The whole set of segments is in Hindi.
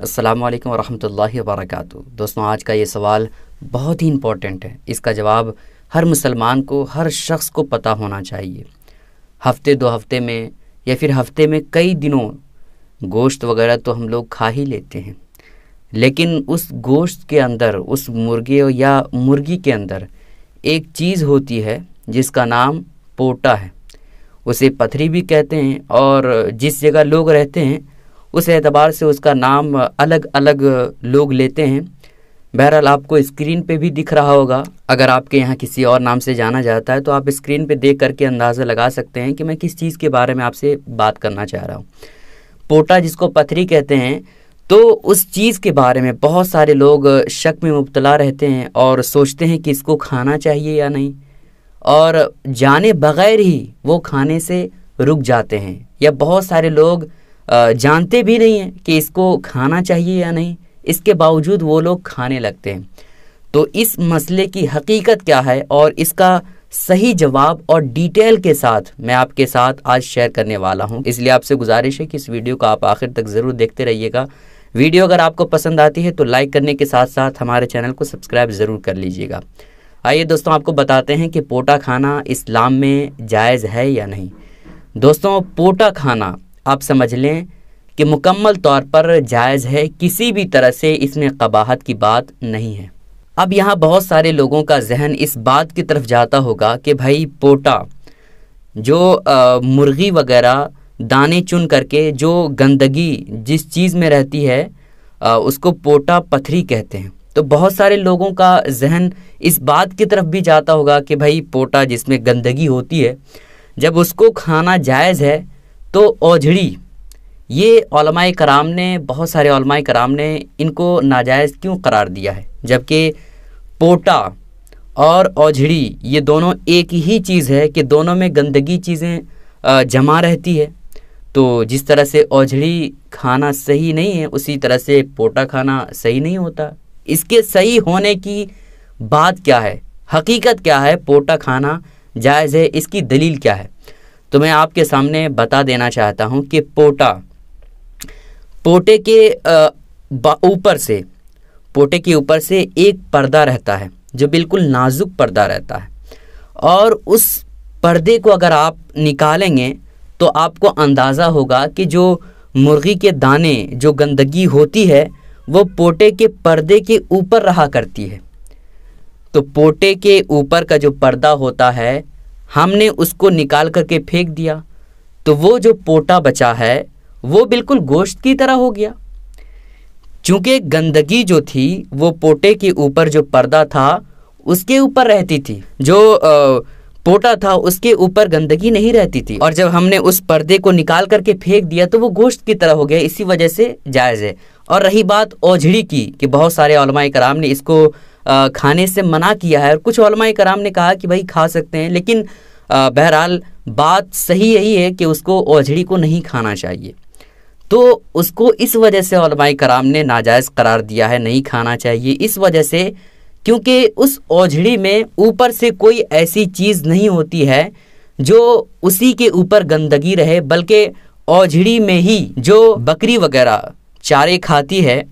अस्सलाम वालेकुम रहमतुल्लाहि व दोस्तों, आज का ये सवाल बहुत ही इम्पोर्टेंट है। इसका जवाब, हर मुसलमान को, हर शख्स को पता होना चाहिए। हफ़्ते दो हफ़्ते में या फिर हफ़्ते में कई दिनों गोश्त वगैरह तो हम लोग खा ही लेते हैं। लेकिन उस गोश्त के अंदर, उस मुर्गे या मुर्गी के अंदर एक चीज़ होती है जिसका नाम पोटा है। उसे पथरी भी कहते हैं और जिस जगह लोग रहते हैं उस एतबार से उसका नाम अलग अलग लोग लेते हैं। बहरहाल आपको स्क्रीन पे भी दिख रहा होगा। अगर आपके यहाँ किसी और नाम से जाना जाता है तो आप स्क्रीन पे देख करके अंदाज़ा लगा सकते हैं कि मैं किस चीज़ के बारे में आपसे बात करना चाह रहा हूँ। पोटा जिसको पथरी कहते हैं तो उस चीज़ के बारे में बहुत सारे लोग शक में मुबतला रहते हैं और सोचते हैं कि इसको खाना चाहिए या नहीं। और जाने बगैर ही वो खाने से रुक जाते हैं। या बहुत सारे लोग जानते भी नहीं हैं कि इसको खाना चाहिए या नहीं। इसके बावजूद वो लोग खाने लगते हैं। तो इस मसले की हकीकत क्या है? और इसका सही जवाब और डिटेल के साथ मैं आपके साथ आज शेयर करने वाला हूँ। इसलिए आपसे गुजारिश है कि इस वीडियो को आप आखिर तक ज़रूर देखते रहिएगा। वीडियो अगर आपको पसंद आती है तो लाइक करने के साथ साथ हमारे चैनल को सब्सक्राइब ज़रूर कर लीजिएगा। आइए दोस्तों, आपको बताते हैं कि पोटा खाना इस्लाम में जायज़ है या नहीं। दोस्तों, पोटा खाना आप समझ लें कि मुकम्मल तौर पर जायज़ है किसी भी तरह से इसमें कबाहत की बात नहीं है। अब यहाँ बहुत सारे लोगों का जहन इस बात की तरफ़ जाता होगा कि भाई पोटा जो आ, मुर्गी वगैरह दाने चुन करके जो गंदगी जिस चीज़ में रहती है आ, उसको पोटा पथरी कहते हैं। तो बहुत सारे लोगों का जहन इस बात की तरफ़ भी जाता होगा कि भाई पोटा जिसमें गंदगी होती है जब उसको खाना जायज़ है तो ओझड़ी ये कराम ने, बहुत सारे कराम ने इनको नाजायज़ क्यों करार दिया है? जबकि पोटा और ओझड़ी ये दोनों एक ही चीज़ है कि दोनों में गंदगी चीज़ें जमा रहती है। तो जिस तरह से ओझड़ी खाना सही नहीं है, उसी तरह से पोटा खाना सही नहीं होता। इसके सही होने की बात क्या है? हकीकत क्या है? पोटा खाना जायज़ है, इसकी दलील क्या है? तो मैं आपके सामने बता देना चाहता हूँ कि पोटा, पोटे के ऊपर से, पोटे के ऊपर से एक पर्दा रहता है, जो बिल्कुल नाजुक पर्दा रहता है। और उस पर्दे को अगर आप निकालेंगे तो आपको अंदाज़ा होगा कि जो मुर्गी के दाने, जो गंदगी होती है, वो पोटे के पर्दे के ऊपर रहा करती है। तो पोटे के ऊपर का जो पर्दा होता है हमने उसको निकाल करके फेंक दिया तो वो जो पोटा बचा है वो बिल्कुल गोश्त की तरह हो गया। चूँकि गंदगी जो थी वो पोटे के ऊपर जो पर्दा था उसके ऊपर रहती थी। जो आ, पोटा था उसके ऊपर गंदगी नहीं रहती थी। और जब हमने उस पर्दे को निकाल करके फेंक दिया तो वो गोश्त की तरह हो गया। इसी वजह से जायज़ है। और रही बात ओझड़ी की, कि बहुत सारे कराम ने इसको खाने से मना किया है। और कुछ कराम ने कहा कि भाई खा सकते हैं, लेकिन बहरहाल बात सही यही है कि उसको ओझड़ी को नहीं खाना चाहिए। तो उसको इस वजह से कराम ने नाजायज़ करार दिया है, नहीं खाना चाहिए। इस वजह से, क्योंकि उस ओझड़ी में ऊपर से कोई ऐसी चीज़ नहीं होती है, जो उसी के ऊपर गंदगी रहे, बल्कि ओझड़ी में ही जो बकरी वगैरह चारे खाती है,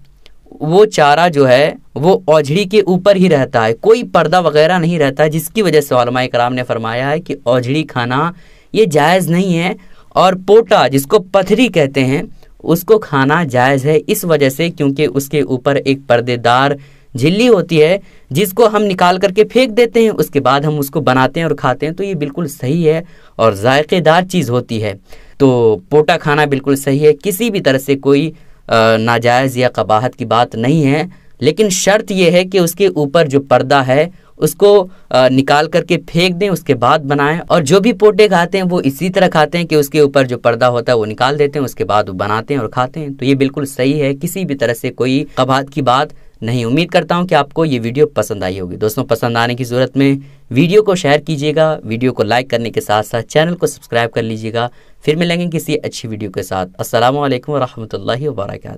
वो चारा जो है, वो औझड़ी के ऊपर ही रहता है। कोई पर्दा वगैरह नहीं रहता है जिसकी वजह से कराम ने फरमाया है कि औझड़ी खाना ये जायज़ नहीं है और पोटा, जिसको पथरी कहते हैं, उसको खाना जायज़ है। इस वजह से क्योंकि उसके ऊपर एक पर्देदार झिल्ली होती है, जिसको हम निकाल करके फेंक देते हैं, उसके बाद हम उसको बनाते हैं और खाते हैं तो ये बिल्कुल सही है और जायकेदार चीज़ होती है। तो पोटा खाना बिल्कुल सही है। किसी भी तरह से कोई नाजायज़ या कबाहत की बात नहीं है, लेकिन शर्त यह है कि उसके ऊपर जो पर्दा है, उसको निकाल करके फेंक दें, उसके बाद बनाएँ, और जो भी पोटे खाते हैं, वो इसी तरह खाते हैं कि उसके ऊपर जो पर्दा होता है, वो निकाल देते हैं, उसके बाद वो बनाते हैं और खाते हैं। तो ये बिल्कुल सही है, किसी भी तरह से कोई कबाहत की बात नहीं। उम्मीद करता हूँ कि आपको ये वीडियो पसंद आई होगी। दोस्तों, पसंद आने की ज़रूरत में वीडियो को शेयर कीजिएगा, वीडियो को लाइक करने के साथ साथ चैनल को सब्सक्राइब कर लीजिएगा। फिर मिलेंगे किसी अच्छी वीडियो के साथ। असलम वरहमल वर्का